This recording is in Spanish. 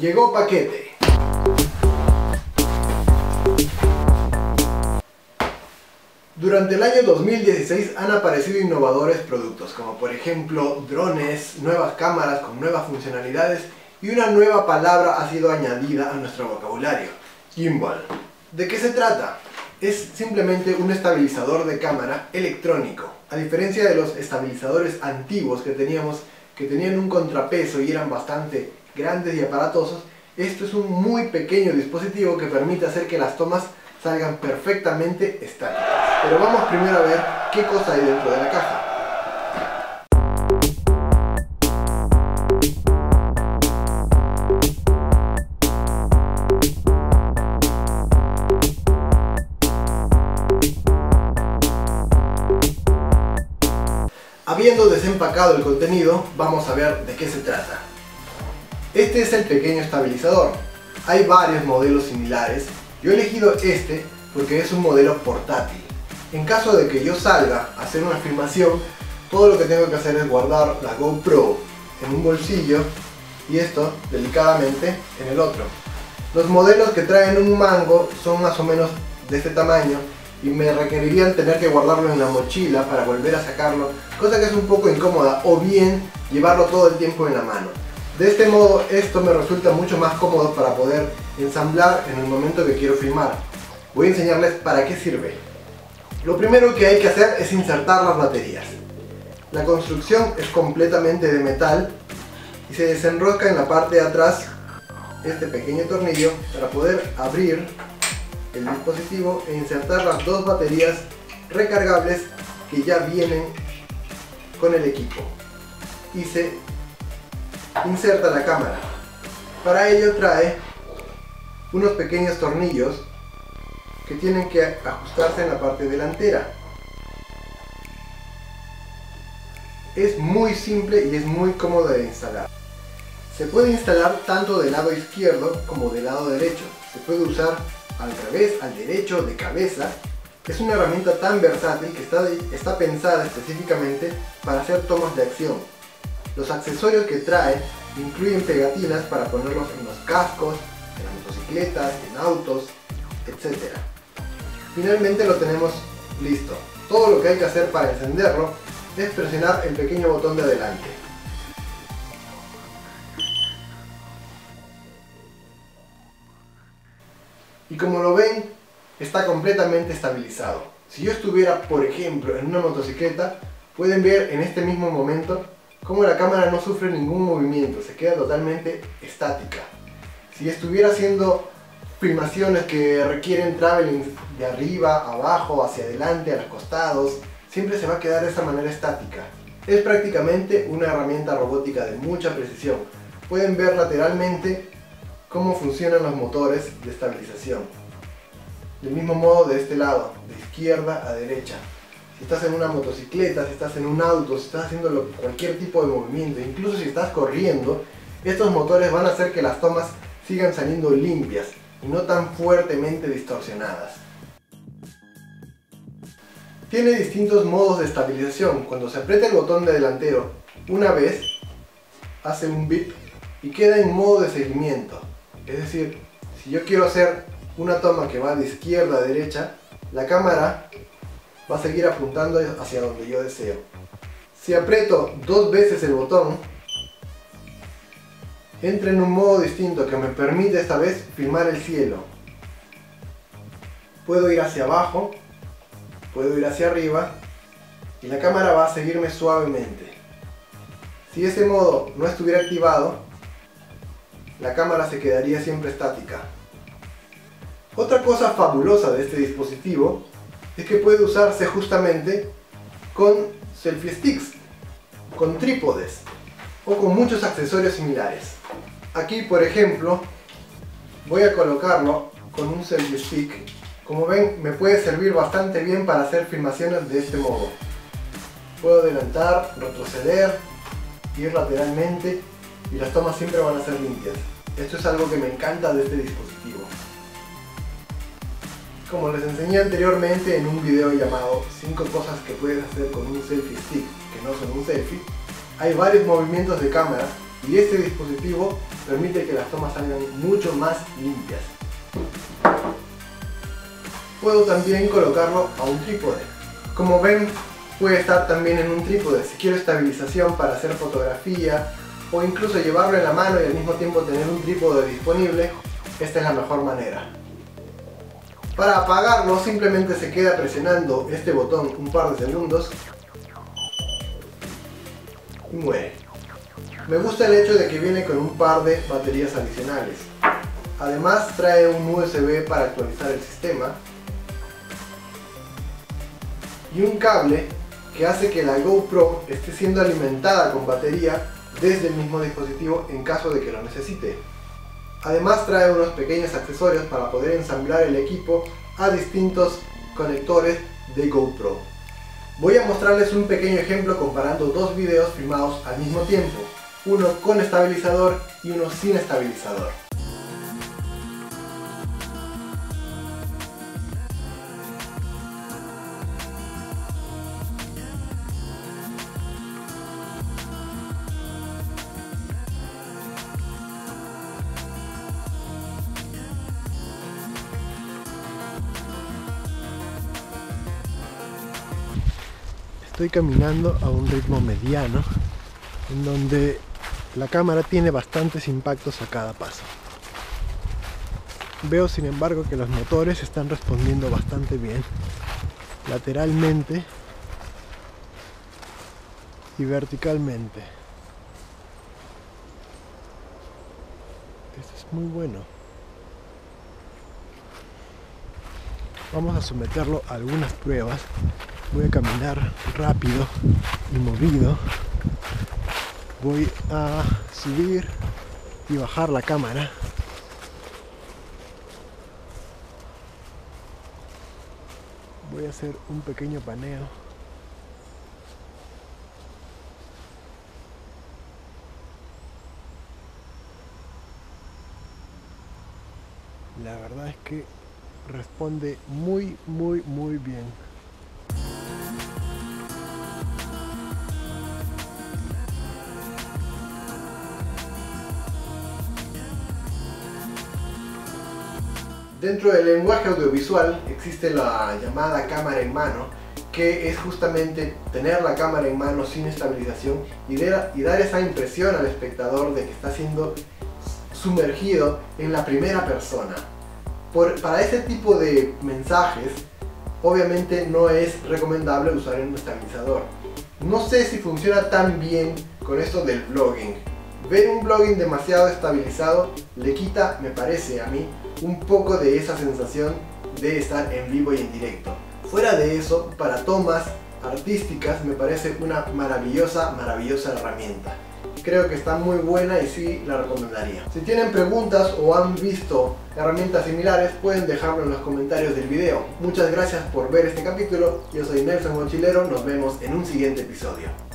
Llegó paquete. Durante el año 2016 han aparecido innovadores productos, como por ejemplo drones, nuevas cámaras con nuevas funcionalidades y una nueva palabra ha sido añadida a nuestro vocabulario, gimbal. ¿De qué se trata? Es simplemente un estabilizador de cámara electrónico, a diferencia de los estabilizadores antiguos que teníamos, que tenían un contrapeso y eran bastante grandes y aparatosos, esto es un muy pequeño dispositivo que permite hacer que las tomas salgan perfectamente estáticas. Pero vamos primero a ver qué cosa hay dentro de la caja. Habiendo desempacado el contenido, vamos a ver de qué se trata. Este es el pequeño estabilizador. Hay varios modelos similares. Yo he elegido este porque es un modelo portátil. En caso de que yo salga a hacer una filmación, todo lo que tengo que hacer es guardar la GoPro en un bolsillo y esto delicadamente en el otro. Los modelos que traen un mango son más o menos de este tamaño y me requerirían tener que guardarlo en la mochila para volver a sacarlo, cosa que es un poco incómoda, o bien llevarlo todo el tiempo en la mano. De este modo esto me resulta mucho más cómodo para poder ensamblar en el momento que quiero filmar. Voy a enseñarles para qué sirve. Lo primero que hay que hacer es insertar las baterías. La construcción es completamente de metal y se desenrosca en la parte de atrás este pequeño tornillo para poder abrir el dispositivo e insertar las dos baterías recargables que ya vienen con el equipo y se inserta la cámara. Para ello trae unos pequeños tornillos que tienen que ajustarse en la parte delantera. Es muy simple y es muy cómodo de instalar. Se puede instalar tanto del lado izquierdo como del lado derecho. Se puede usar al revés, al derecho, de cabeza. Es una herramienta tan versátil que está, está pensada específicamente para hacer tomas de acción. Los accesorios que trae incluyen pegatinas para ponerlos en los cascos, en las motocicletas, en autos, etc. Finalmente lo tenemos listo. Todo lo que hay que hacer para encenderlo es presionar el pequeño botón de adelante. Y como lo ven, está completamente estabilizado. Si yo estuviera, por ejemplo, en una motocicleta, pueden ver en este mismo momento cómo la cámara no sufre ningún movimiento, se queda totalmente estática. Si estuviera haciendo filmaciones que requieren traveling de arriba, abajo, hacia adelante, a los costados, siempre se va a quedar de esta manera estática. Es prácticamente una herramienta robótica de mucha precisión. Pueden ver lateralmente cómo funcionan los motores de estabilización. Del mismo modo de este lado, de izquierda a derecha. Si estás en una motocicleta, si estás en un auto, si estás haciendo cualquier tipo de movimiento, incluso si estás corriendo, estos motores van a hacer que las tomas sigan saliendo limpias y no tan fuertemente distorsionadas. Tiene distintos modos de estabilización. Cuando se aprieta el botón de delantero una vez, hace un bip y queda en modo de seguimiento. Es decir, si yo quiero hacer una toma que va de izquierda a derecha, la cámara va a seguir apuntando hacia donde yo deseo. Si aprieto dos veces el botón, entra en un modo distinto que me permite esta vez filmar el cielo. Puedo ir hacia abajo, puedo ir hacia arriba y la cámara va a seguirme suavemente. Si ese modo no estuviera activado, la cámara se quedaría siempre estática. Otra cosa fabulosa de este dispositivo es que puede usarse justamente con selfie sticks, con trípodes o con muchos accesorios similares. Aquí por ejemplo voy a colocarlo con un selfie stick. Como ven me puede servir bastante bien para hacer filmaciones de este modo. Puedo adelantar, retroceder, ir lateralmente y las tomas siempre van a ser limpias. Esto es algo que me encanta de este dispositivo. Como les enseñé anteriormente en un video llamado 5 cosas que puedes hacer con un selfie stick que no son un selfie, hay varios movimientos de cámara y este dispositivo permite que las tomas salgan mucho más limpias. Puedo también colocarlo a un trípode. Como ven, puede estar también en un trípode. Si quiero estabilización para hacer fotografía o incluso llevarlo en la mano y al mismo tiempo tener un trípode disponible, esta es la mejor manera. Para apagarlo simplemente se queda presionando este botón un par de segundos y muere. Me gusta el hecho de que viene con un par de baterías adicionales. Además trae un USB para actualizar el sistema y un cable que hace que la GoPro esté siendo alimentada con batería desde el mismo dispositivo en caso de que lo necesite. Además trae unos pequeños accesorios para poder ensamblar el equipo a distintos conectores de GoPro. Voy a mostrarles un pequeño ejemplo comparando dos videos filmados al mismo tiempo, uno con estabilizador y uno sin estabilizador. Estoy caminando a un ritmo mediano en donde la cámara tiene bastantes impactos a cada paso. Veo sin embargo que los motores están respondiendo bastante bien lateralmente y verticalmente. Esto es muy bueno. Vamos a someterlo a algunas pruebas voy a caminar rápido y movido. Voy a subir y bajar la cámara. Voy a hacer un pequeño paneo. La verdad es que responde muy muy muy bien Dentro del lenguaje audiovisual existe la llamada cámara en mano, que es justamente tener la cámara en mano sin estabilización y, dar esa impresión al espectador de que está siendo sumergido en la primera persona. para ese tipo de mensajes, obviamente no es recomendable usar un estabilizador. No sé si funciona tan bien con esto del vlogging. Ver un vlogging demasiado estabilizado le quita, me parece a mí, un poco de esa sensación de estar en vivo y en directo. Fuera de eso, para tomas artísticas me parece una maravillosa, maravillosa herramienta. Creo que está muy buena y sí la recomendaría. Si tienen preguntas o han visto herramientas similares, pueden dejarlo en los comentarios del video. Muchas gracias por ver este capítulo. Yo soy Nelson Mochilero, nos vemos en un siguiente episodio.